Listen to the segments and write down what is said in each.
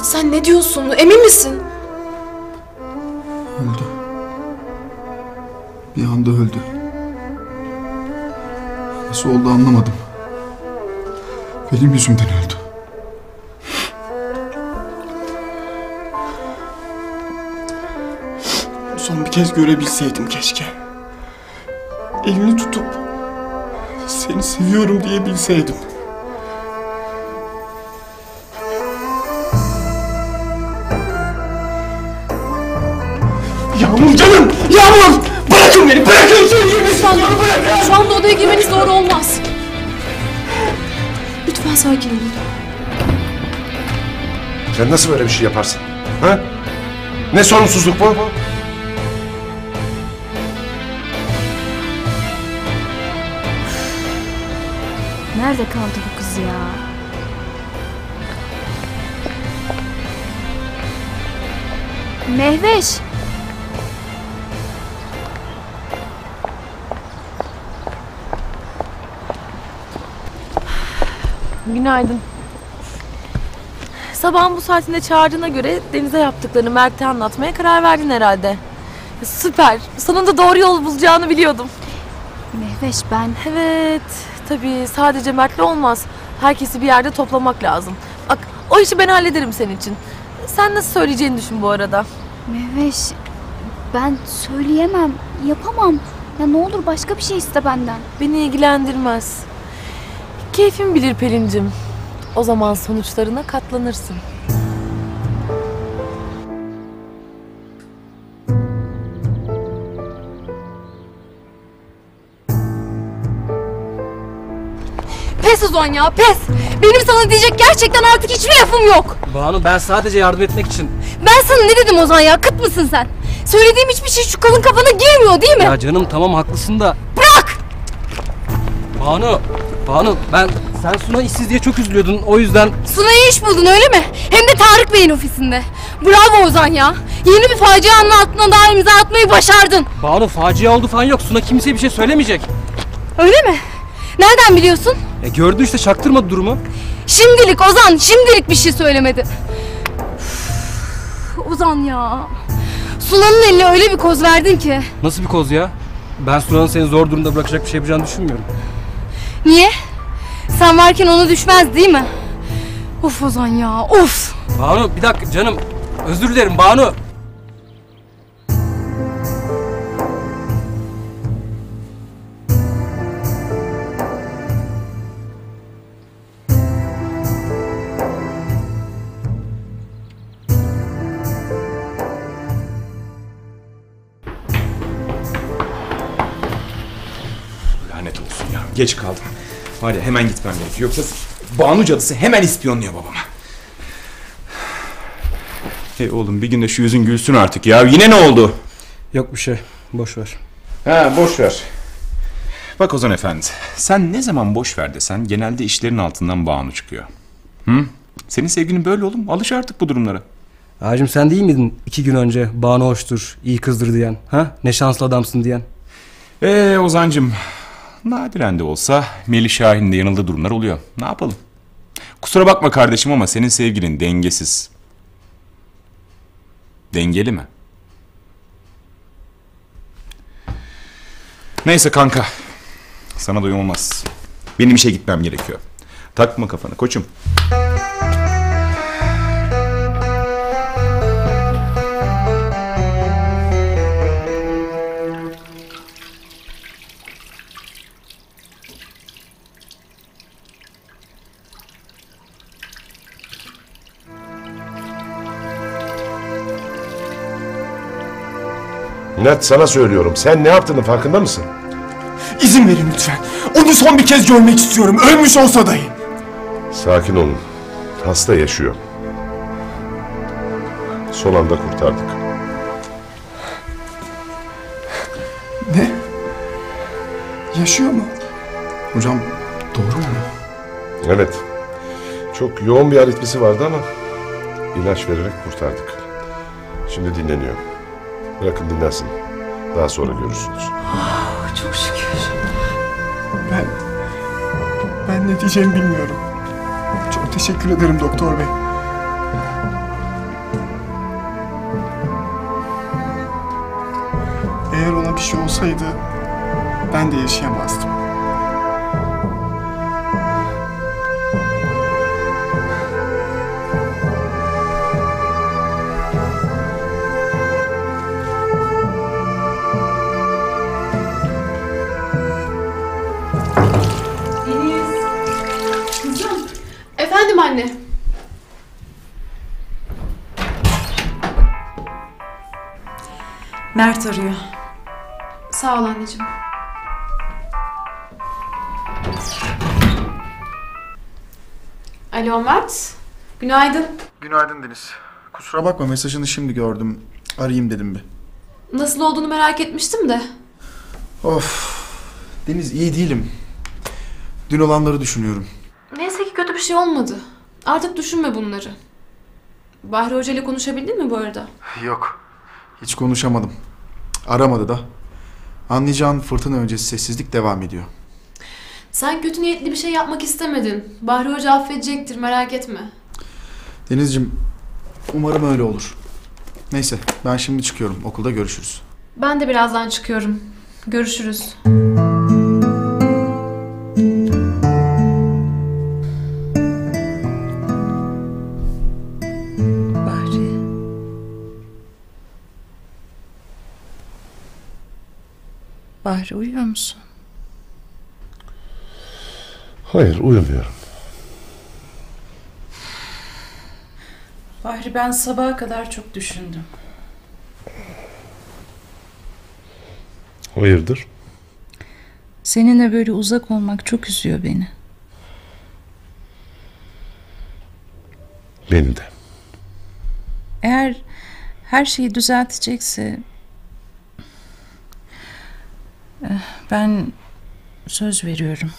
Mert sen ne diyorsun? Emin misin? Öldü. Bir anda öldü. Nasıl oldu anlamadım. Benim yüzümden öldü. Son bir kez görebilseydim keşke. Elini tutup seni seviyorum diyebilseydim. Yağmur canım! Yağmur! Bırakın beni! Bırakın Lütfen şu anda odaya girmeniz doğru olmaz. Lütfen sakin olun. Sen nasıl böyle bir şey yaparsın? Ha? Ne sorumsuzluk bu? Nerede kaldı bu kız ya? Mehveş. Günaydın. Sabahın bu saatinde çağırdığına göre Deniz'e yaptıklarını Mert'e anlatmaya karar verdin herhalde. Süper. Sonunda doğru yol bulacağını biliyordum. Mehveş ben Evet. Tabii sadece Mert'le olmaz. Herkesi bir yerde toplamak lazım. Bak o işi ben hallederim senin için. Sen nasıl söyleyeceğini düşün bu arada. Mehveş ben söyleyemem, yapamam. Ya ne olur başka bir şey iste benden. Beni ilgilendirmez. Keyfin bilir Pelin'cim. O zaman sonuçlarına katlanırsın. Pes Ozan ya pes. Benim sana diyecek gerçekten artık hiçbir lafım yok. Banu ben sadece yardım etmek için. Ben sana ne dedim Ozan ya kıt mısın sen? Söylediğim hiçbir şey şu kalın kafana girmiyor değil mi? Ya canım tamam haklısın da. Bırak! Banu, Banu ben sen Suna işsiz diye çok üzülüyordun o yüzden. Sunay'ı iş buldun öyle mi? Hem de Tarık Bey'in ofisinde. Bravo Ozan ya. Yeni bir facianın altına daha imza atmayı başardın. Banu facia oldu falan yok. Suna kimseye bir şey söylemeyecek. Öyle mi? Nereden biliyorsun? E gördü işte çaktırmadı durumu. Şimdilik Ozan, şimdilik bir şey söylemedi. Üf, Ozan ya. Sunan'ın eline öyle bir koz verdin ki. Nasıl bir koz ya? Ben Suna'nın seni zor durumda bırakacak bir şey yapacağını düşünmüyorum. Niye? Sen varken ona düşmez değil mi? Of Ozan ya, of. Banu bir dakika canım. Özür dilerim Banu. Lanet olsun ya. Geç kaldım. Var ya hemen gitmem gerekiyor. Yoksa Banu cadısı hemen ispiyonluyor babama. Hey oğlum bir günde şu yüzün gülsün artık ya. Yine ne oldu? Yok bir şey. Boş ver. Ha boş ver. Bak Ozan Efendi. Sen ne zaman boş ver desen genelde işlerin altından Banu çıkıyor. Hı? Senin sevginin böyle oğlum. Alış artık bu durumlara. Ağacım sen değil miydin iki gün önce Banu hoştur, iyi kızdır diyen? Ha? Ne şanslı adamsın diyen? Ee Ozancım. Nadiren de olsa Melih Şahin'in de yanıldığı durumlar oluyor. Ne yapalım? Kusura bakma kardeşim ama senin sevgilin dengesiz. Dengeli mi? Neyse kanka. Sana doyum olmaz. Benim işe gitmem gerekiyor. Takma kafanı koçum. Net sana söylüyorum. Sen ne yaptığının farkında mısın? İzin verin lütfen. Onu son bir kez görmek istiyorum. Ölmüş olsa dahi. Sakin olun. Hasta yaşıyor. Son anda kurtardık. Ne? Yaşıyor mu? Hocam doğru mu? Evet. Çok yoğun bir aritmisi vardı ama ilaç vererek kurtardık. Şimdi dinleniyor. Bırakın dinlensin. Daha sonra görürsünüz. Ah, çok şükür. Ben... Ben ne diyeceğimi bilmiyorum. Çok teşekkür ederim doktor bey. Eğer ona bir şey olsaydı ben de yaşayamazdım. Mert arıyor. Sağ ol anneciğim. Alo Mert. Günaydın. Günaydın Deniz. Kusura bakma mesajını şimdi gördüm. Arayayım dedim bir. Nasıl olduğunu merak etmiştim de. Of. Deniz iyi değilim. Dün olanları düşünüyorum. Neyse ki kötü bir şey olmadı. Artık düşünme bunları. Bahri Hoca ile konuşabildin mi bu arada? Yok. Hiç konuşamadım. Aramadı da. Anlayacağın fırtına öncesi sessizlik devam ediyor. Sen kötü niyetli bir şey yapmak istemedin. Bahri Hoca affedecektir merak etme. Denizciğim umarım öyle olur. Neyse ben şimdi çıkıyorum. Okulda görüşürüz. Ben de birazdan çıkıyorum. Görüşürüz. Bahri uyuyor musun? Hayır uyumuyorum. Bahri ben sabaha kadar çok düşündüm. Hayırdır? Seninle böyle uzak olmak çok üzüyor beni. Beni de. Eğer her şeyi düzeltecekse eh, ben söz veriyorum.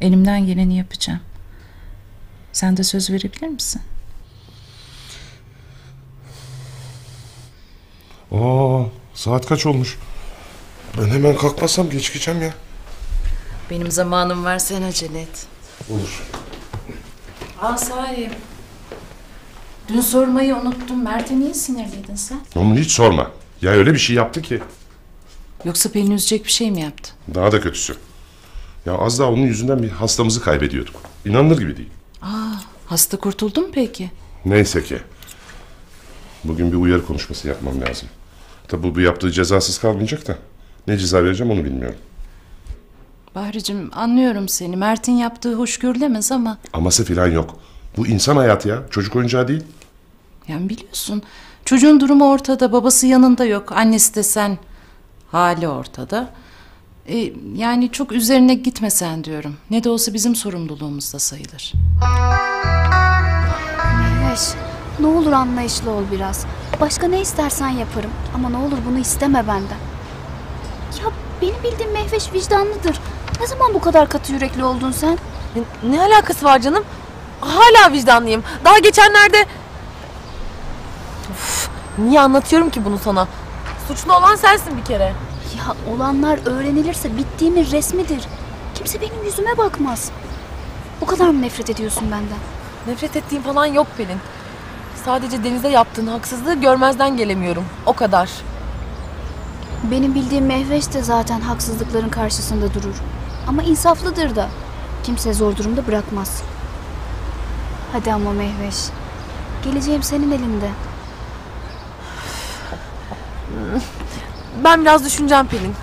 Elimden geleni yapacağım. Sen de söz verebilir misin? Aa, saat kaç olmuş? Ben hemen kalkmazsam geçeceğim ya. Benim zamanım var sen acele et. Olur. Aa sahi. Dün sormayı unuttum. Mert'e niye sinirliydin sen? Onu hiç sorma. Ya öyle bir şey yaptı ki. Yoksa Pelin üzecek bir şey mi yaptı? Daha da kötüsü. Ya az daha onun yüzünden bir hastamızı kaybediyorduk. İnanılır gibi değil. Hasta kurtuldu mu peki? Neyse ki. Bugün bir uyarı konuşması yapmam lazım. Tabi bu yaptığı cezasız kalmayacak da. Ne ceza vereceğim onu bilmiyorum. Bahricim anlıyorum seni. Mert'in yaptığı hoş görülemez ama Aması filan yok. Bu insan hayatı ya. Çocuk oyuncağı değil. yani biliyorsun çocuğun durumu ortada, babası yanında yok, annesi de sen hali ortada. E, yani çok üzerine gitmesen diyorum. Ne de olsa bizim sorumluluğumuzda sayılır. Mehveş, ne olur anlayışlı ol biraz. Başka ne istersen yaparım. Ama ne olur bunu isteme benden. Ya benim bildiğim Mehveş vicdanlıdır. Ne zaman bu kadar katı yürekli oldun sen? Ne, ne alakası var canım? Hala vicdanlıyım. Daha geçenlerde... Of, niye anlatıyorum ki bunu sana? Suçlu olan sensin bir kere. Ya olanlar öğrenilirse bittiğimin resmidir. Kimse benim yüzüme bakmaz. Bu kadar mı nefret ediyorsun benden? Nefret ettiğim falan yok Pelin. Sadece Deniz'e yaptığın haksızlığı görmezden gelemiyorum. O kadar. Benim bildiğim Mehveş de zaten haksızlıkların karşısında durur. Ama insaflıdır da. Kimse zor durumda bırakmaz. Hadi ama Mehveş. Geleceğim senin elinde. Ben biraz düşüneceğim Pelin.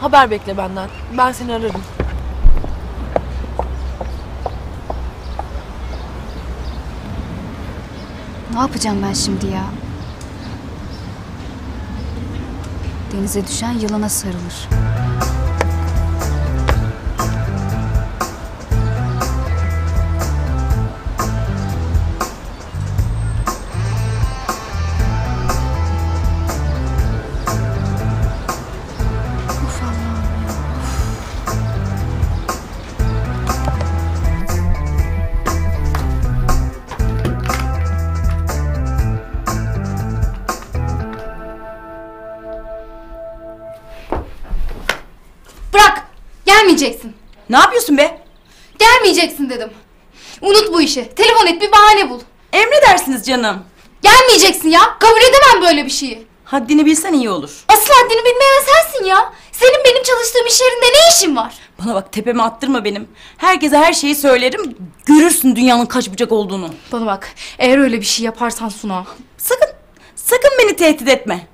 Haber bekle benden. Ben seni ararım. Ne yapacağım ben şimdi ya? Denize düşen yılana sarılır. Ne yapıyorsun be? Gelmeyeceksin dedim. Unut bu işi. Telefon et bir bahane bul. Emredersiniz canım. Gelmeyeceksin ya. Kabul edemem böyle bir şeyi. Haddini bilsen iyi olur. Asıl haddini bilmeyen sensin ya. Senin benim çalıştığım iş yerinde ne işin var? Bana bak tepeme attırma benim. Herkese her şeyi söylerim. Görürsün dünyanın kaç bucak olduğunu. Bana bak eğer öyle bir şey yaparsan Suna. Sakın, sakın beni tehdit etme.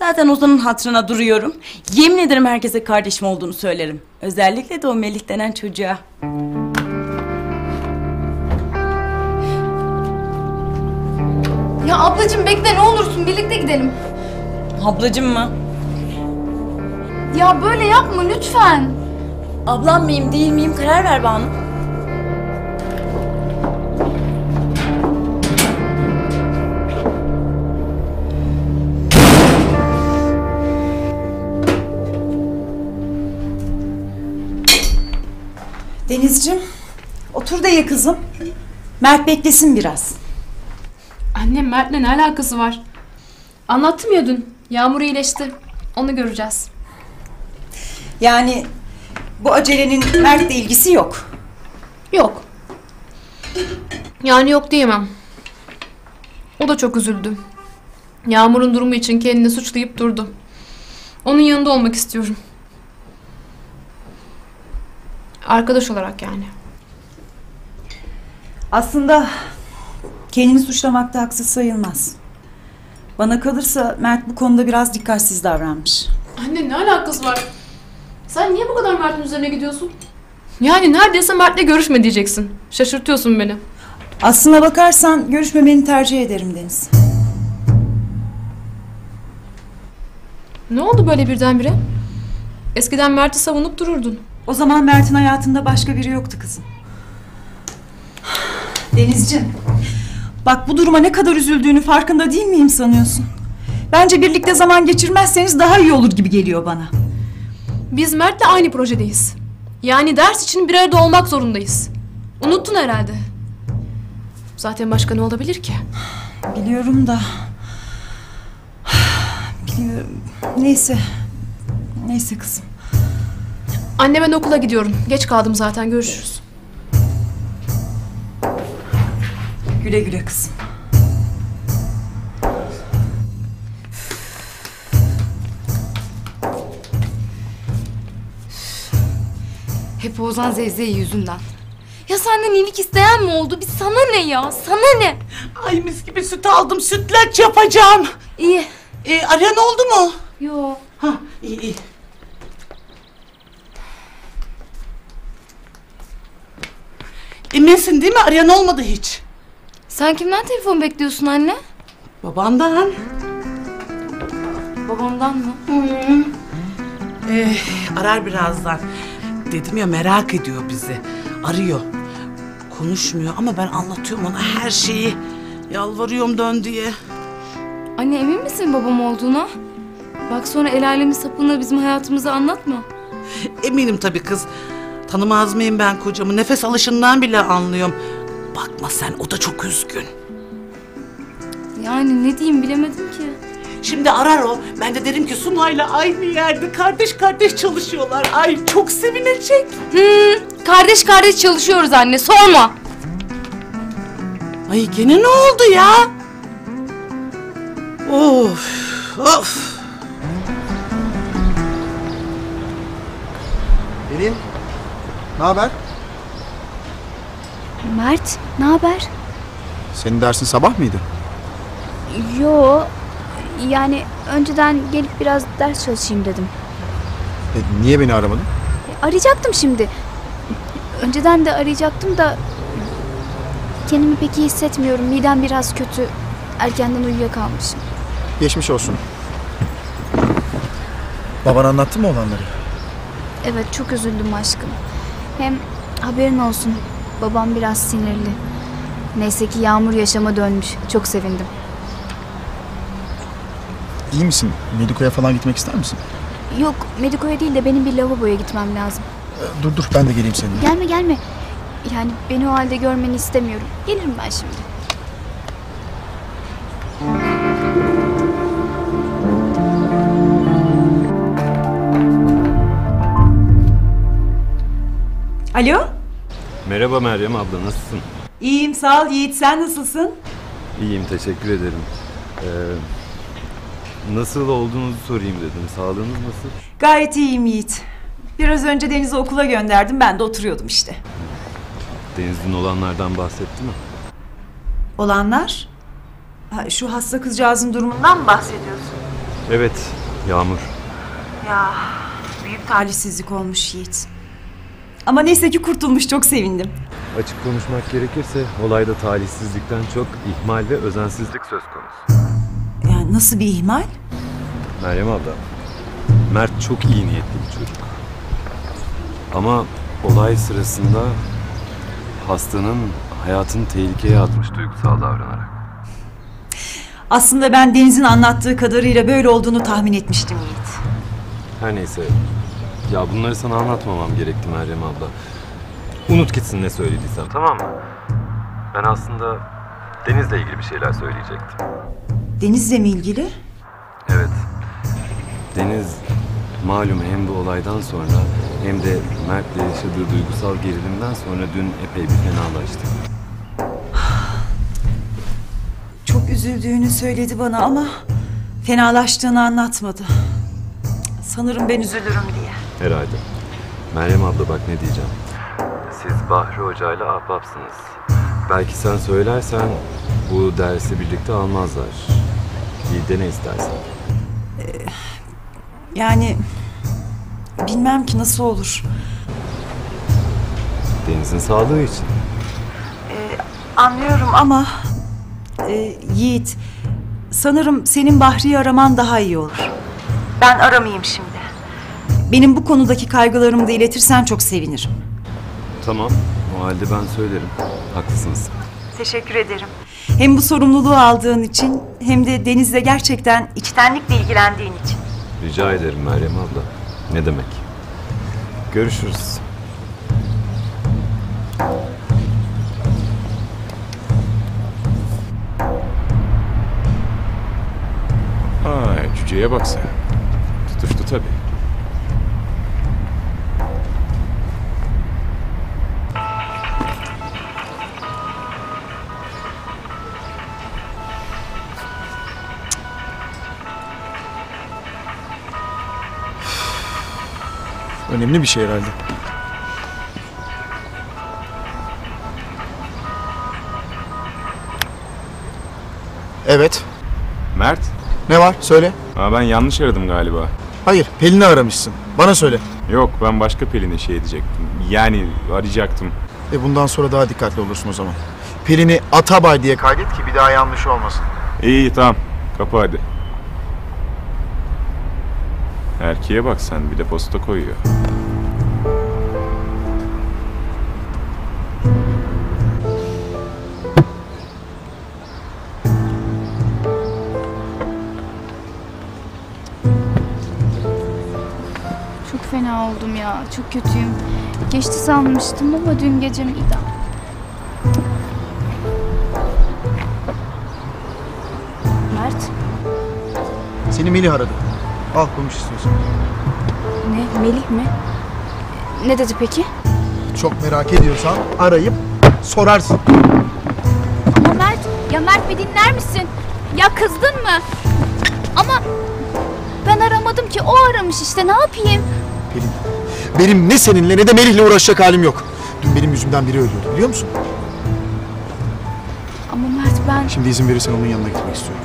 Zaten Ozan'ın hatırına duruyorum. Yemin ederim herkese kardeşim olduğunu söylerim. Özellikle de o Melih denen çocuğa. Ya ablacığım bekle ne olursun birlikte gidelim. Ablacım mı? Ya böyle yapma lütfen. Ablam mıyım değil miyim karar ver Banu. Denizciğim, otur da ye kızım. Mert beklesin biraz. Annem Mert'le ne alakası var? Anlattım ya dün. Yağmur iyileşti. Onu göreceğiz. Yani bu acelenin Mert'le ilgisi yok. Yok. Yani yok diyemem. O da çok üzüldü. Yağmur'un durumu için kendini suçlayıp durdu. Onun yanında olmak istiyorum. Arkadaş olarak yani. Aslında kendini suçlamakta haksız sayılmaz. Bana kalırsa Mert bu konuda biraz dikkatsiz davranmış. Anne ne alakası var? Sen niye bu kadar Mert'in üzerine gidiyorsun? Yani neredeyse Mert'le görüşme diyeceksin. Şaşırtıyorsun beni. Aslına bakarsan görüşmemeni tercih ederim Deniz. Ne oldu böyle birdenbire? Eskiden Mert'i savunup dururdun. O zaman Mert'in hayatında başka biri yoktu kızım. Denizciğim, bak bu duruma ne kadar üzüldüğünü farkında değil miyim sanıyorsun? Bence birlikte zaman geçirmezseniz daha iyi olur gibi geliyor bana. Biz Mert'le aynı projedeyiz. Yani ders için bir arada olmak zorundayız. Unuttun herhalde. Zaten başka ne olabilir ki? Biliyorum da... Biliyorum. Neyse. Neyse kızım. Anne ben okula gidiyorum. Geç kaldım zaten. Görüşürüz. Güle güle kızım. Hep Ozan zevzeği yüzünden. Ya senden iyilik isteyen mi oldu? Bir sana ne ya? Sana ne? Ay mis gibi süt aldım. Sütlaç yapacağım. İyi. Ee, arayan oldu mu? Yo. Ha iyi iyi. Eminsin değil mi? Arayan olmadı hiç. Sen kimden telefon bekliyorsun anne? Babandan. Babamdan mı? Ee, arar birazdan. Dedim ya merak ediyor bizi. Arıyor. Konuşmuyor ama ben anlatıyorum ona her şeyi. Yalvarıyorum dön diye. Anne emin misin babam olduğuna? Bak sonra el alemin sapını bizim hayatımızı anlatma. Eminim tabii kız. Tanımaz mıyım ben kocamı? Nefes alışından bile anlıyorum. Bakma sen o da çok üzgün. Yani ne diyeyim bilemedim ki. Şimdi arar o. Ben de derim ki Sunay'la aynı yerde kardeş kardeş çalışıyorlar. Ay çok sevinecek. Hmm, kardeş kardeş çalışıyoruz anne sorma. Ay gene ne oldu ya? Of of. Pelin, ne haber? Mert ne haber? Senin dersin sabah mıydı? Yo yani önceden gelip biraz ders çalışayım dedim. E, niye beni aramadın? E, Arayacaktım şimdi. Önceden de arayacaktım da kendimi pek iyi hissetmiyorum. Midem biraz kötü. Erkenden uyuyakalmışım. Geçmiş olsun. Baban anlattı mı olanları? Evet çok üzüldüm aşkım. Hem haberin olsun babam biraz sinirli. Neyse ki Yağmur yaşama dönmüş. Çok sevindim. İyi misin? Mediko'ya falan gitmek ister misin? Yok Mediko'ya değil de benim bir lavaboya gitmem lazım. E, dur dur ben de geleyim seninle. Gelme gelme. Yani beni o halde görmeni istemiyorum. Gelirim ben şimdi. Alo? Merhaba Meryem abla nasılsın? İyiyim sağ ol Yiğit sen nasılsın? İyiyim teşekkür ederim. Ee, nasıl olduğunuzu sorayım dedim. Sağlığınız nasıl? Gayet iyiyim Yiğit. Biraz önce Deniz'i okula gönderdim. Ben de oturuyordum işte. Deniz dün olanlardan bahsetti mi? Olanlar? Ha, şu hasta kızcağızın durumundan mı bahsediyorsun? Evet, Yağmur. Ya büyük talihsizlik olmuş Yiğit. Ama neyse ki kurtulmuş çok sevindim. Açık konuşmak gerekirse olayda talihsizlikten çok ihmal ve özensizlik söz konusu. Yani nasıl bir ihmal? Meryem abla, Mert çok iyi niyetli bir çocuk. Ama olay sırasında hastanın hayatını tehlikeye atmış duygusal davranarak. Aslında ben Deniz'in anlattığı kadarıyla böyle olduğunu tahmin etmiştim Yiğit. Her neyse. Ya bunları sana anlatmamam gerekti Meryem abla. Unut gitsin ne söylediysem tamam mı? Ben aslında Deniz'le ilgili bir şeyler söyleyecektim. Deniz'le mi ilgili? Evet. Deniz malum hem bu olaydan sonra hem de Mert'le yaşadığı duygusal gerilimden sonra dün epey bir fenalaştı. Çok üzüldüğünü söyledi bana ama fenalaştığını anlatmadı. Sanırım ben üzülürüm diye. Herhalde. Meryem abla bak ne diyeceğim. Siz Bahri Hoca ile ahbapsınız. Belki sen söylersen bu dersi birlikte almazlar. Bir dene istersen. Yani bilmem ki nasıl olur. Deniz'in sağlığı için. Anlıyorum ama e, Yiğit sanırım senin Bahri'yi araman daha iyi olur. Ben aramayayım şimdi. Benim bu konudaki kaygılarımı da iletirsen çok sevinirim. Tamam. O halde ben söylerim. Haklısınız. Teşekkür ederim. Hem bu sorumluluğu aldığın için hem de Deniz'le gerçekten içtenlikle ilgilendiğin için. Rica ederim Meryem abla. Ne demek? Görüşürüz. Ay cüceye bak sen. Tutuştu tabii. Önemli bir şey herhalde. Evet. Mert? Ne var? Söyle. Aa, ben yanlış aradım galiba. Hayır, Pelin'i aramışsın. Bana söyle. Yok ben başka Pelin'e şey edecektim. Yani arayacaktım. E bundan sonra daha dikkatli olursun o zaman. Pelin'i Atabay diye kaydet ki bir daha yanlış olmasın. İyi tamam. Kapı hadi. Erkeğe bak sen bir de posta koyuyor. Çok kötüyüm. Geçti sanmıştım ama dün gece midem. Mert, Seni Melih aradı. Al konuş istiyorsan. ne? Melih mi? Ne dedi peki? Çok merak ediyorsan arayıp sorarsın. Ama Mert, ya Mert bir dinler misin? Ya kızdın mı? Ama ben aramadım ki o aramış işte ne yapayım? Pelin, benim ne seninle ne de Melih'le uğraşacak halim yok. Dün benim yüzümden biri ölüyordu biliyor musun? Ama Mert ben... Şimdi izin verirsen onun yanına gitmek istiyorum.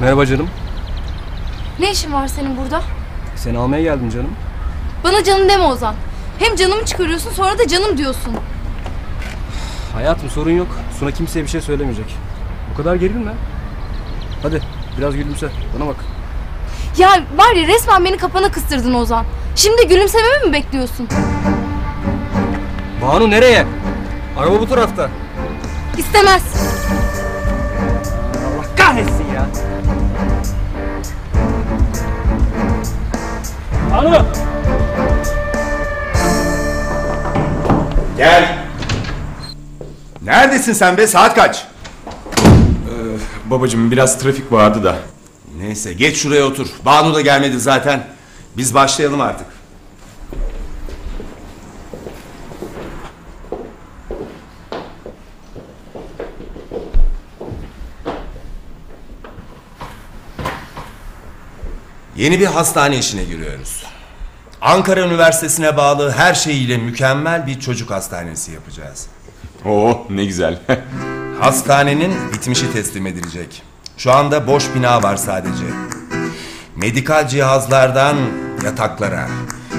Merhaba canım. Ne işin var senin burada? Seni almaya geldim canım. Bana canım deme Ozan. Hem canımı çıkarıyorsun sonra da canım diyorsun. Hayatım sorun yok. Suna kimseye bir şey söylemeyecek. Bu kadar gerilme. Hadi biraz gülümse. Bana bak. Ya var ya resmen beni kapana kıstırdın Ozan. Şimdi gülümsememi mi bekliyorsun? Banu nereye? Araba bu tarafta. İstemez. Allah kahretsin ya. Banu! Gel. Neredesin sen be? Saat kaç? Babacım biraz trafik vardı da. Neyse geç şuraya otur. Banu da gelmedi zaten. Biz başlayalım artık. Yeni bir hastane işine giriyoruz. Ankara Üniversitesi'ne bağlı her şeyiyle mükemmel bir çocuk hastanesi yapacağız. Oo ne güzel. Hastanenin bitmişi teslim edilecek. Şu anda boş bina var sadece. Medikal cihazlardan yataklara,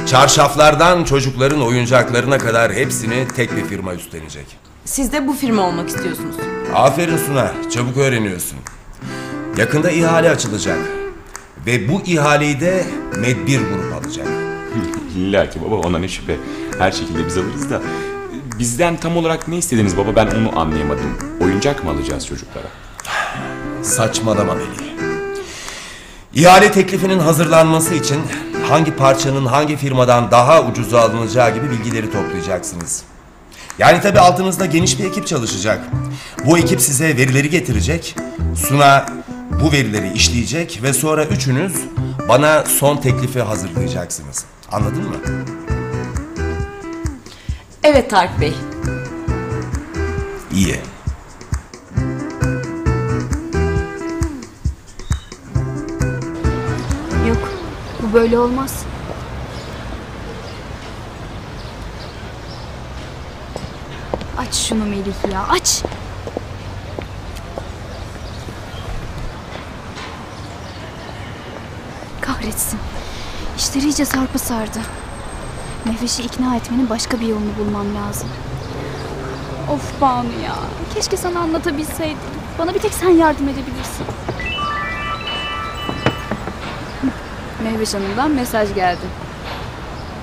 çarşaflardan çocukların oyuncaklarına kadar hepsini tek bir firma üstlenecek. Siz de bu firma olmak istiyorsunuz. Aferin Suna, çabuk öğreniyorsun. Yakında ihale açılacak. Ve bu ihaleyi de Medbir grup alacak. İlla ki baba ona ne şüphe. Her şekilde biz alırız da. Bizden tam olarak ne istediniz baba ben onu anlayamadım. Oyuncak mı alacağız çocuklara? Saçmalama Veli. İhale teklifinin hazırlanması için hangi parçanın hangi firmadan daha ucuza alınacağı gibi bilgileri toplayacaksınız. Yani tabi altınızda geniş bir ekip çalışacak. Bu ekip size verileri getirecek. Suna bu verileri işleyecek ve sonra üçünüz bana son teklifi hazırlayacaksınız. Anladın mı? Evet Tarık Bey. İyi. Yok, bu böyle olmaz. Aç şunu Melih ya, aç. Kahretsin. İşleri iyice sarpa sardı. Mehveş'i ikna etmenin başka bir yolunu bulmam lazım. Of Banu ya. Keşke sana anlatabilseydim. Bana bir tek sen yardım edebilirsin. Mehveş Hanım'dan mesaj geldi.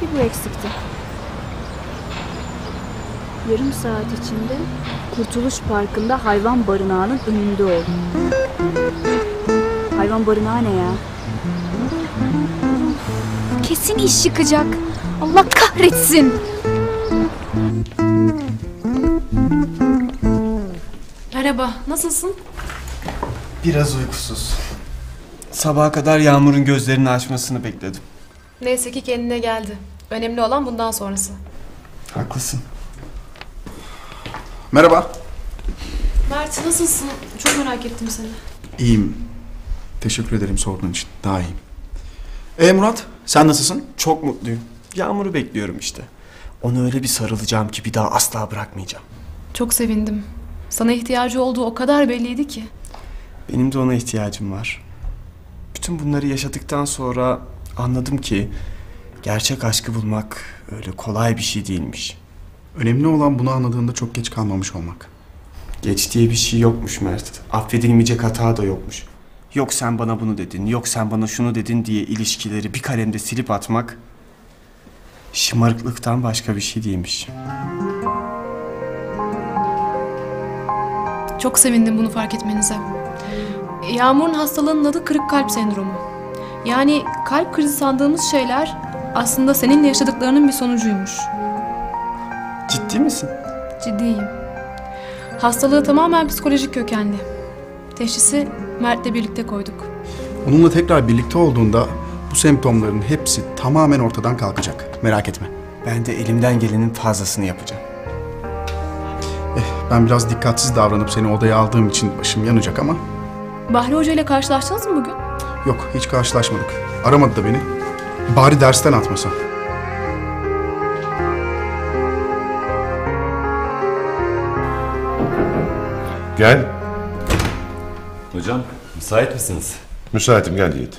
Bir bu eksikti. Yarım saat içinde Kurtuluş Parkı'nda hayvan barınağının önünde ol. Hayvan barınağı ne ya? Kesin iş yıkacak. Allah kahretsin. Merhaba, nasılsın? Biraz uykusuz. Sabaha kadar Yağmur'un gözlerini açmasını bekledim. Neyse ki kendine geldi. Önemli olan bundan sonrası. Haklısın. Merhaba. Mert nasılsın? Çok merak ettim seni. İyiyim. Teşekkür ederim sorduğun için. Daha iyiyim. E Murat, sen nasılsın? Çok mutluyum. Yağmur'u bekliyorum işte. Ona öyle bir sarılacağım ki bir daha asla bırakmayacağım. Çok sevindim. Sana ihtiyacı olduğu o kadar belliydi ki. Benim de ona ihtiyacım var. Bütün bunları yaşadıktan sonra anladım ki gerçek aşkı bulmak öyle kolay bir şey değilmiş. Önemli olan bunu anladığında çok geç kalmamış olmak. Geç diye bir şey yokmuş Mert. Affedilmeyecek hata da yokmuş. Yok sen bana bunu dedin, yok sen bana şunu dedin diye ilişkileri bir kalemde silip atmak şımarıklıktan başka bir şey değilmiş. Çok sevindim bunu fark etmenize. Yağmur'un hastalığının adı kırık kalp sendromu. Yani kalp krizi sandığımız şeyler aslında seninle yaşadıklarının bir sonucuymuş. Ciddi misin? Ciddiyim. Hastalığı tamamen psikolojik kökenli. Teşhisi Mert'le birlikte koyduk. Onunla tekrar birlikte olduğunda bu semptomların hepsi tamamen ortadan kalkacak. Merak etme. Ben de elimden gelenin fazlasını yapacağım. Eh, ben biraz dikkatsiz davranıp seni odaya aldığım için başım yanacak ama Bahri Hoca ile karşılaştınız mı bugün? yok hiç karşılaşmadık. Aramadı da beni. Bari dersten atmasa. Gel. Hocam müsait misiniz? Müsaitim gel Yiğit.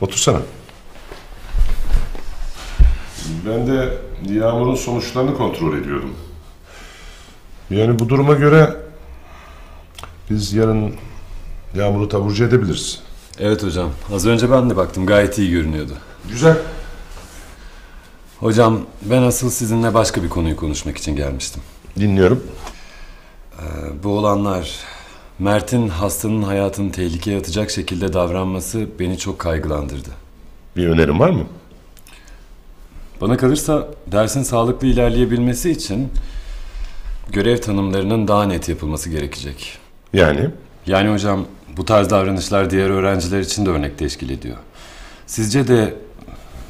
Otursana. Ben de Yağmur'un sonuçlarını kontrol ediyordum. Yani bu duruma göre biz yarın Yağmur'u taburcu edebiliriz. Evet hocam. Az önce ben de baktım. Gayet iyi görünüyordu. Güzel. Hocam ben asıl sizinle başka bir konuyu konuşmak için gelmiştim. Dinliyorum. Ee, bu olanlar Mert'in hastanın hayatını tehlikeye atacak şekilde davranması beni çok kaygılandırdı. Bir önerin var mı? Bana kalırsa dersin sağlıklı ilerleyebilmesi için görev tanımlarının daha net yapılması gerekecek. Yani? Yani hocam bu tarz davranışlar diğer öğrenciler için de örnek teşkil ediyor. Sizce de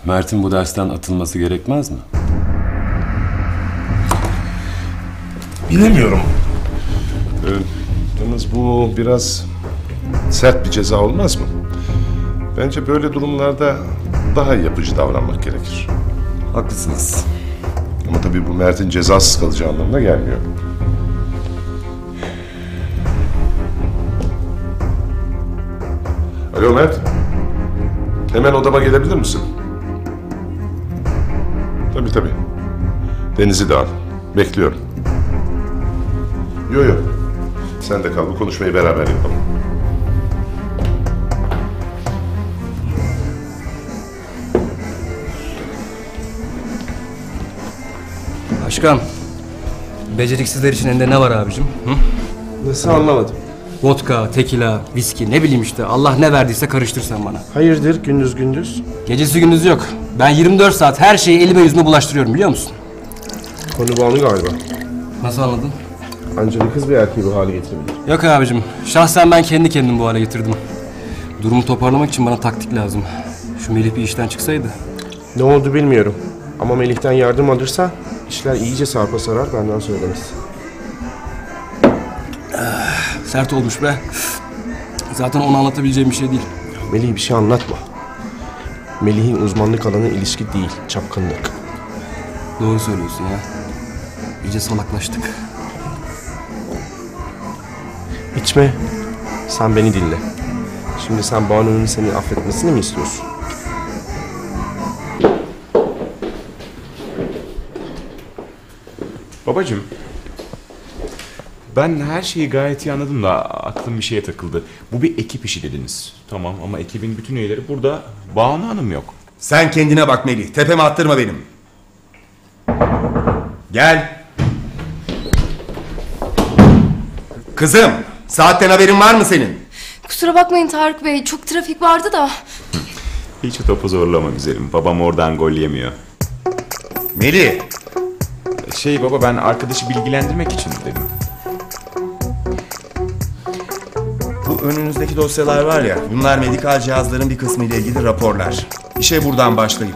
Mert'in bu dersten atılması gerekmez mi? Bilemiyorum. Ee, yalnız bu biraz sert bir ceza olmaz mı? Bence böyle durumlarda daha yapıcı davranmak gerekir. Haklısınız. Ama tabii bu Mert'in cezasız kalacağı anlamına gelmiyor. Alo Mert. Hemen odama gelebilir misin? Tabii tabii. Deniz'i de al. Bekliyorum. Yo yo. Sen de kal. Bu konuşmayı beraber yapalım. Başkan. Beceriksizler için elinde ne var abicim? Hı? Nasıl anlamadım. Vodka, tekila, viski ne bileyim işte. Allah ne verdiyse karıştır sen bana. Hayırdır gündüz gündüz? Gecesi gündüz yok. Ben 24 saat her şeyi elime yüzüme bulaştırıyorum biliyor musun? Konu bağlı galiba. Nasıl anladın? Ancak bir kız bir erkeği bu hale getirebilir. Yok abicim. Şahsen ben kendi kendimi bu hale getirdim. Durumu toparlamak için bana taktik lazım. Şu Melih bir işten çıksaydı. Ne oldu bilmiyorum. Ama Melih'ten yardım alırsa işler iyice sarpa sarar benden söylemez. Sert olmuş be. Zaten onu anlatabileceğim bir şey değil. Melih bir şey anlatma. Melih'in uzmanlık alanı ilişki değil, çapkınlık. Doğru söylüyorsun ya. İyice salaklaştık. İçme. Sen beni dinle. Şimdi sen Banu'nun seni affetmesini mi istiyorsun? Babacım. Ben her şeyi gayet iyi anladım da aklım bir şeye takıldı. Bu bir ekip işi dediniz. Tamam ama ekibin bütün üyeleri burada. Banu Hanım yok. Sen kendine bak Melih. Tepeme attırma benim. Gel. Kızım, saatten haberin var mı senin? Kusura bakmayın Tarık Bey. Çok trafik vardı da. Hiç topu zorlama güzelim. Babam oradan gol yemiyor. Melih. Şey baba ben arkadaşı bilgilendirmek için dedim. Bu önünüzdeki dosyalar var ya, bunlar medikal cihazların bir kısmı ile ilgili raporlar. İşe buradan başlayın.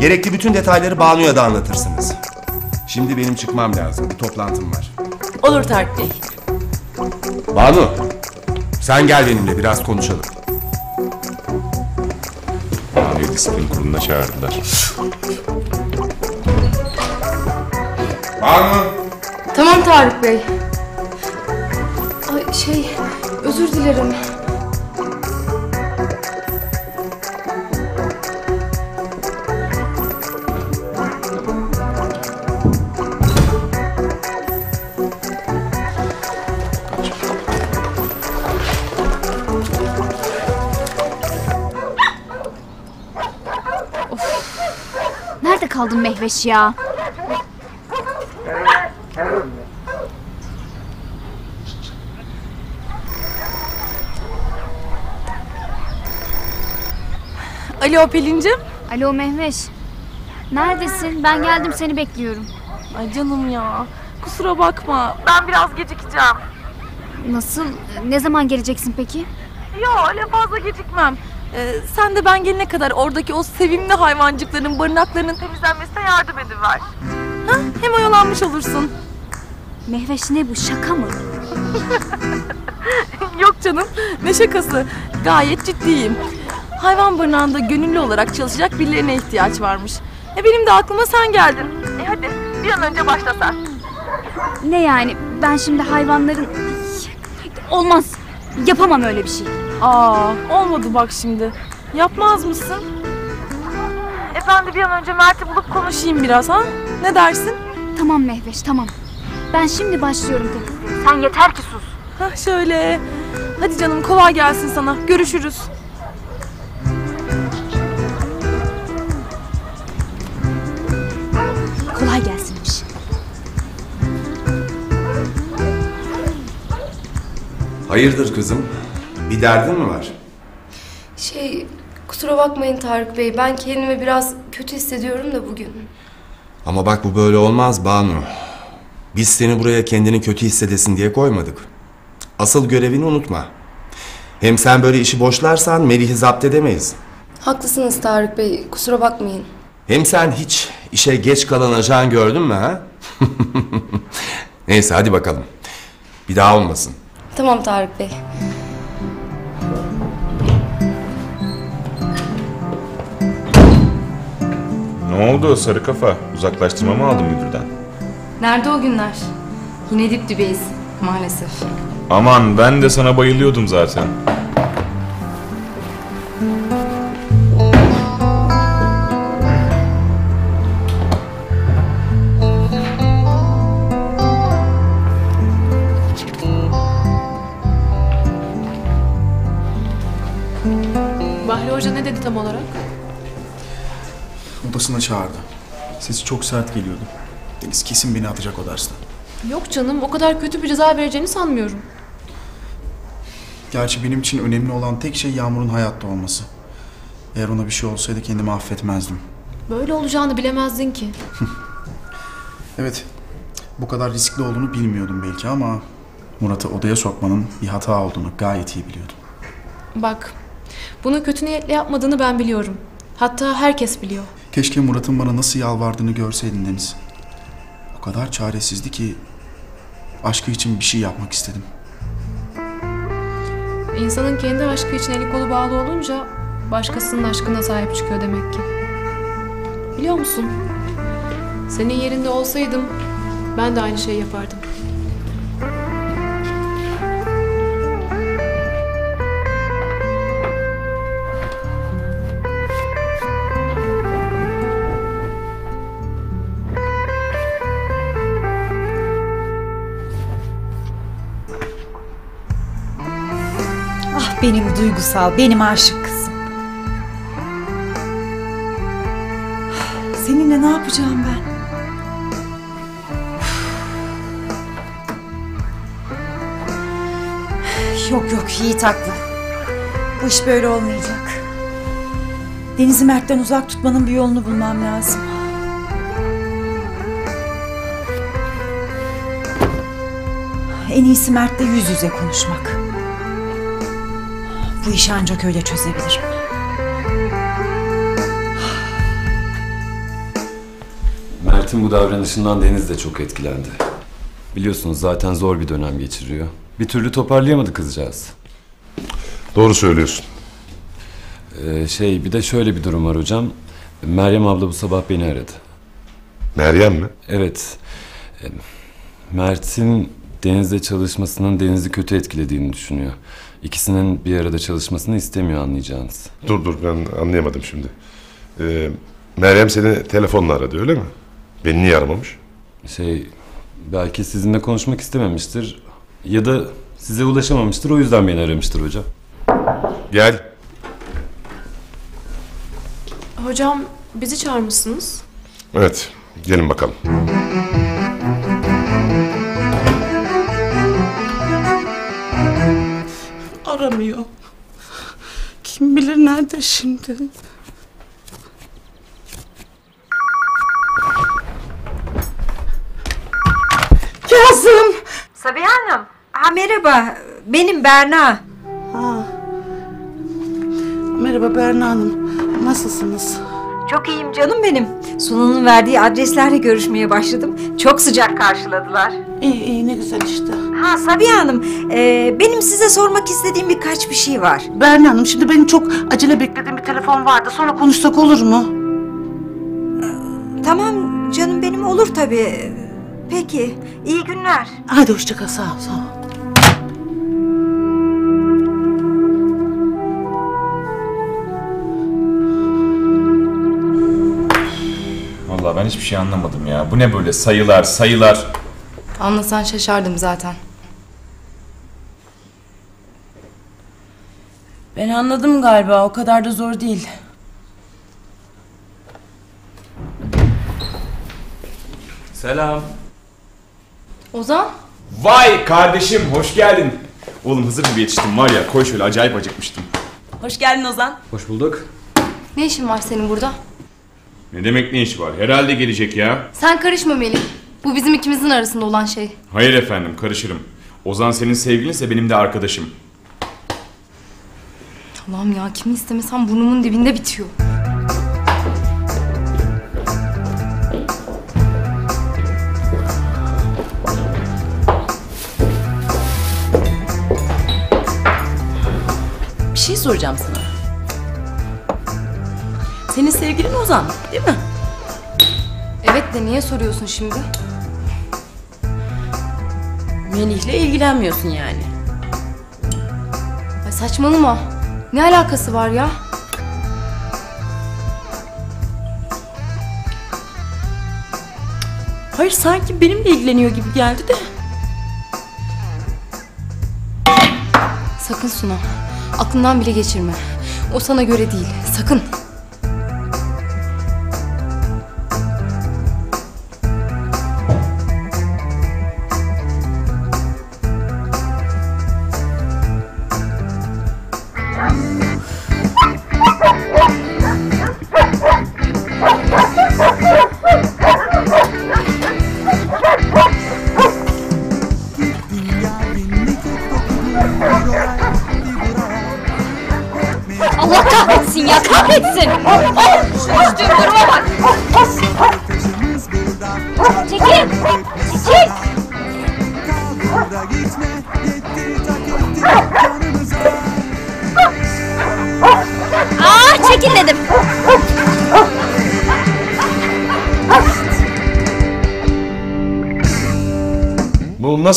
Gerekli bütün detayları Banu'ya da anlatırsınız. Şimdi benim çıkmam lazım. Bir toplantım var. Olur Tarık Bey. Banu, sen gel benimle biraz konuşalım. Banu'yu disiplin kuruluna çağırdılar. Banu! Tamam Tarık Bey. Ay şey, özür dilerim. Kaldın Mehveş ya? Alo Pelin'cim. Alo Mehveş. Neredesin? Ben geldim seni bekliyorum. Ay canım ya. Kusura bakma. Ben biraz gecikeceğim. Nasıl? Ne zaman geleceksin peki? Yo öyle fazla gecikmem. Ee, sen de ben gelene kadar oradaki o sevimli hayvancıkların barınaklarının temizlenmesine yardım ediver. Ha, hem oyalanmış olursun. Mehveş ne bu? Şaka mı? Yok canım ne şakası. Gayet ciddiyim. Hayvan barınağında gönüllü olarak çalışacak birilerine ihtiyaç varmış. E benim de aklıma sen geldin. E hadi bir an önce başla sen. Ne yani? Ben şimdi hayvanların... Olmaz. Yapamam öyle bir şey. Aa olmadı bak şimdi. Yapmaz mısın? E ben de bir an önce Mert'i bulup konuşayım biraz ha? Ne dersin? Tamam Mehveş tamam. Ben şimdi başlıyorum temizliğe. Sen yeter ki sus. Hah şöyle. Hadi canım kolay gelsin sana. Görüşürüz. Kolay gelsinmiş. Hayırdır kızım? Bir derdin mi var? Şey, kusura bakmayın Tarık Bey. Ben kendimi biraz kötü hissediyorum da bugün. Ama bak bu böyle olmaz Banu. Biz seni buraya kendini kötü hissedesin diye koymadık. Asıl görevini unutma. Hem sen böyle işi boşlarsan Melih'i zapt edemeyiz. Haklısınız Tarık Bey. Kusura bakmayın. Hem sen hiç işe geç kalan ajan gördün mü ha? Neyse hadi bakalım. Bir daha olmasın. Tamam Tarık Bey. Ne oldu sarı kafa? Uzaklaştırma mı aldın müdürden? Nerede o günler? Yine dip dibeyiz maalesef. Aman ben de sana bayılıyordum zaten. Bahri Hoca ne dedi tam olarak? Odasına çağırdı. Sesi çok sert geliyordu. Deniz kesin beni atacak o dersten. Yok canım o kadar kötü bir ceza vereceğini sanmıyorum. Gerçi benim için önemli olan tek şey Yağmur'un hayatta olması. Eğer ona bir şey olsaydı kendimi affetmezdim. Böyle olacağını bilemezdin ki. Evet, bu kadar riskli olduğunu bilmiyordum belki ama Murat'ı odaya sokmanın bir hata olduğunu gayet iyi biliyordum. Bak bunu kötü niyetle yapmadığını ben biliyorum. Hatta herkes biliyor. Keşke Murat'ın bana nasıl yalvardığını görseydin Deniz. O kadar çaresizdi ki aşkı için bir şey yapmak istedim. İnsanın kendi aşkı için eli kolu bağlı olunca başkasının aşkına sahip çıkıyor demek ki. Biliyor musun? Senin yerinde olsaydım ben de aynı şeyi yapardım. Benim duygusal, benim aşık kızım. Seninle ne yapacağım ben? Yok yok Yiğit haklı. Bu iş böyle olmayacak. Deniz'i Mert'ten uzak tutmanın bir yolunu bulmam lazım. En iyisi Mert'le yüz yüze konuşmak. Bu işi ancak öyle çözebilirim. Mert'in bu davranışından Deniz de çok etkilendi. Biliyorsunuz zaten zor bir dönem geçiriyor. Bir türlü toparlayamadı kızcağız. Doğru söylüyorsun. Ee, şey bir de şöyle bir durum var hocam. Meryem abla bu sabah beni aradı. Meryem mi? Evet. Ee, Mert'in Deniz'le çalışmasının Deniz'i kötü etkilediğini düşünüyor. İkisinin bir arada çalışmasını istemiyor anlayacağınız. Dur dur ben anlayamadım şimdi. Ee, Meryem seni telefonla aradı öyle mi? Beni niye aramamış? Şey belki sizinle konuşmak istememiştir. Ya da size ulaşamamıştır o yüzden beni aramıştır hocam. Gel. Hocam bizi çağırmışsınız. Evet gelin bakalım. Aramıyor. Kim bilir nerede şimdi? Kazım! Sabiha Hanım. Ha, merhaba. Benim Berna. Ha. Merhaba Berna Hanım. Nasılsınız? Çok iyiyim canım benim. Sunan'ın verdiği adreslerle görüşmeye başladım. Çok sıcak karşıladılar. İyi iyi ne güzel işte. Ha Sabiha Hanım, e, benim size sormak istediğim birkaç bir şey var. Berna Hanım şimdi benim çok acele beklediğim bir telefon vardı. Sonra konuşsak olur mu? Tamam canım benim olur tabii. Peki, iyi günler. Hadi hoşça kal sağ ol sağ ol. Ben hiçbir şey anlamadım ya. Bu ne böyle sayılar sayılar. Anlasan şaşardım zaten. Ben anladım galiba o kadar da zor değil. Selam. Ozan? Vay kardeşim hoş geldin. Oğlum hızır gibi yetiştim var ya koy şöyle acayip acıkmıştım. Hoş geldin Ozan. Hoş bulduk. Ne işin var senin burada? Ne demek ne iş var? Herhalde gelecek ya. Sen karışma Melih. Bu bizim ikimizin arasında olan şey. Hayır efendim karışırım. Ozan senin sevgilinse benim de arkadaşım. Allah'ım ya kimi istemesem burnumun dibinde bitiyor. Bir şey soracağım sana. Senin sevgilin Ozan değil mi? Evet de niye soruyorsun şimdi? Melih'le ilgilenmiyorsun yani. Ay saçmalama. Ne alakası var ya? Hayır sanki benimle ilgileniyor gibi geldi de. Sakın Suna. Aklından bile geçirme. O sana göre değil. Sakın.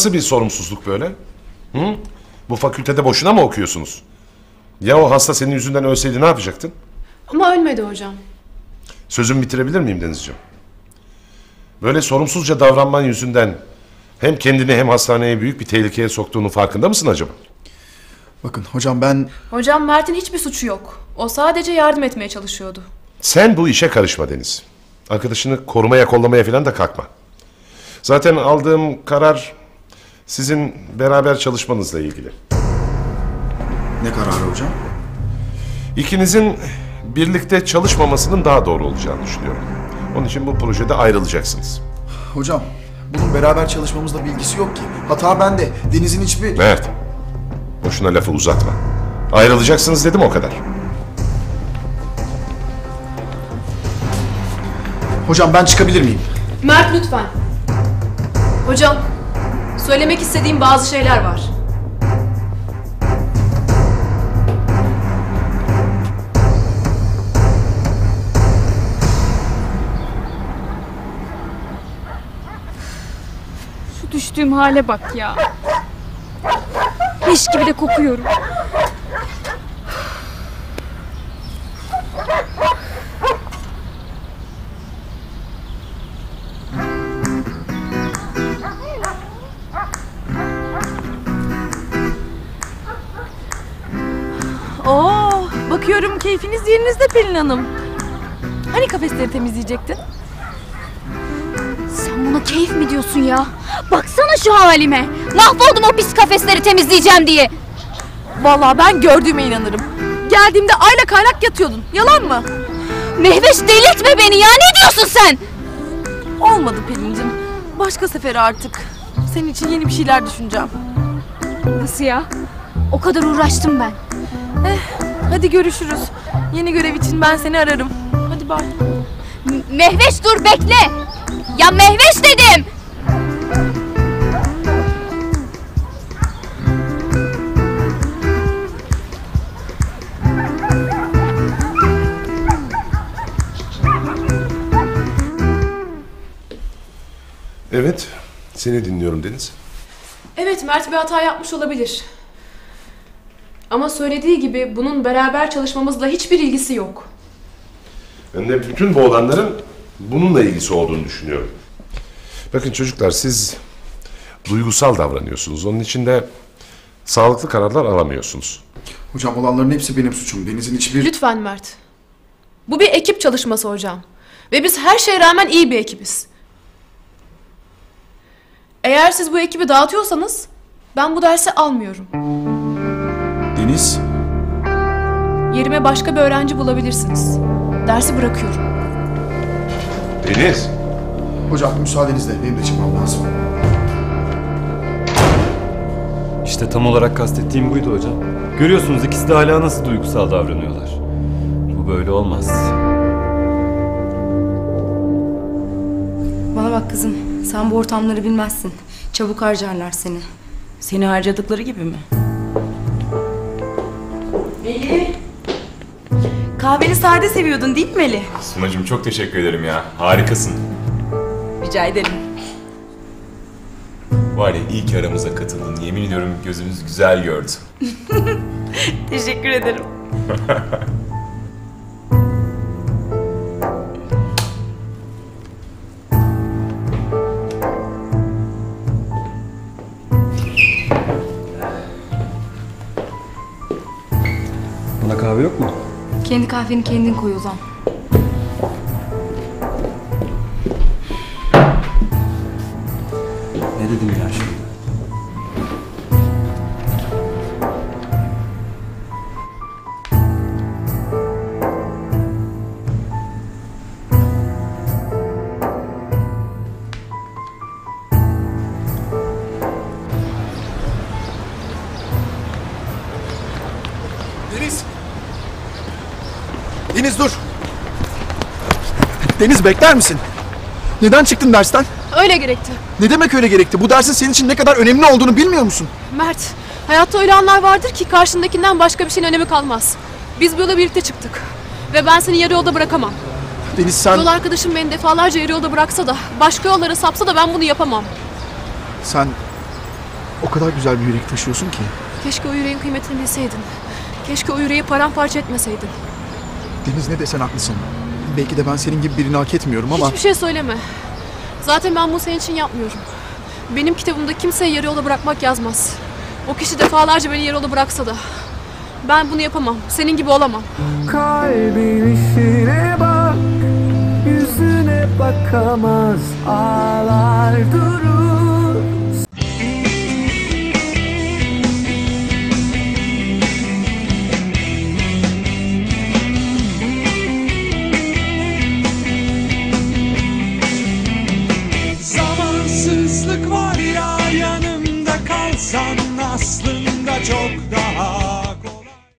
Nasıl bir sorumsuzluk böyle? Hı? Bu fakültede boşuna mı okuyorsunuz? Ya o hasta senin yüzünden ölseydi ne yapacaktın? Ama ölmedi hocam. Sözümü bitirebilir miyim Denizciğim? Böyle sorumsuzca davranman yüzünden hem kendini hem hastaneye büyük bir tehlikeye soktuğunun farkında mısın acaba? Bakın hocam ben Hocam Mert'in hiçbir suçu yok. O sadece yardım etmeye çalışıyordu. Sen bu işe karışma Deniz. Arkadaşını korumaya kollamaya falan da kalkma. Zaten aldığım karar sizin beraber çalışmanızla ilgili. ne kararı hocam? İkinizin birlikte çalışmamasının daha doğru olacağını düşünüyorum. Onun için bu projede ayrılacaksınız. Hocam bunun beraber çalışmamızla bilgisi yok ki. Hata bende. Deniz'in hiçbir... Mert, boşuna lafı uzatma. Ayrılacaksınız dedim o kadar. Hocam ben çıkabilir miyim? Mert lütfen. Hocam, söylemek istediğim bazı şeyler var. Şu düştüğüm hale bak ya. Leş gibi de kokuyorum. Yerinizde Pelin Hanım. Hani kafesleri temizleyecektin? Sen buna keyif mi diyorsun ya? Baksana şu halime. Mahvoldum o pis kafesleri temizleyeceğim diye. Vallahi ben gördüğüme inanırım. Geldiğimde aylak aylak yatıyordun. Yalan mı? Mehveş delirtme beni ya. Ne diyorsun sen? Olmadı Pelin'cim. Başka sefer artık. Senin için yeni bir şeyler düşüneceğim. Nasıl ya? O kadar uğraştım ben. Eh, hadi görüşürüz. Yeni görev için ben seni ararım. Hadi bay. Mehveş dur bekle. Ya Mehveş dedim. Evet, seni dinliyorum Deniz. Evet, Mert bir hata yapmış olabilir. Ama söylediği gibi bunun beraber çalışmamızla hiçbir ilgisi yok. Ben de bütün bu olanların bununla ilgisi olduğunu düşünüyorum. Bakın çocuklar siz duygusal davranıyorsunuz. Onun için de sağlıklı kararlar alamıyorsunuz. Hocam olanların hepsi benim suçum. Deniz'in hiçbir... Lütfen Mert. Bu bir ekip çalışması hocam. Ve biz her şeye rağmen iyi bir ekibiz. Eğer siz bu ekibi dağıtıyorsanız ben bu dersi almıyorum. Deniz? Yerime başka bir öğrenci bulabilirsiniz. Dersi bırakıyorum. Deniz! Hocam müsaadenizle benim de çıkmam lazım. İşte tam olarak kastettiğim buydu hocam. Görüyorsunuz ikisi de hala nasıl duygusal davranıyorlar. Bu böyle olmaz. Bana bak kızım, sen bu ortamları bilmezsin. Çabuk harcarlar seni. Seni harcadıkları gibi mi? Melih. Kahveni sade seviyordun değil mi Melih? Sunacığım çok teşekkür ederim ya. Harikasın. Rica ederim. Var ya iyi ki aramıza katıldın. Yemin ediyorum gözümüz güzel gördü. Teşekkür ederim. kahveni kendin koy Ozan. Deniz dur! Deniz bekler misin? Neden çıktın dersten? Öyle gerekti. Ne demek öyle gerekti? Bu dersin senin için ne kadar önemli olduğunu bilmiyor musun? Mert, hayatta öyle anlar vardır ki karşındakinden başka bir şeyin önemi kalmaz. Biz bu yola birlikte çıktık. Ve ben seni yarı yolda bırakamam. Deniz sen... Yol arkadaşım beni defalarca yarı yolda bıraksa da, başka yollara sapsa da ben bunu yapamam. Sen o kadar güzel bir yürek taşıyorsun ki. Keşke o yüreğin kıymetini bilseydin. Keşke o yüreği paramparça etmeseydin. Deniz ne desen haklısın. Belki de ben senin gibi birini hak etmiyorum ama... Hiçbir şey söyleme. Zaten ben bunu senin için yapmıyorum. Benim kitabımda kimseyi yarı yolda bırakmak yazmaz. O kişi defalarca beni yarı yolda bıraksa da. Ben bunu yapamam. Senin gibi olamam. Kalbin içine bak Yüzüne bakamaz ağlar durur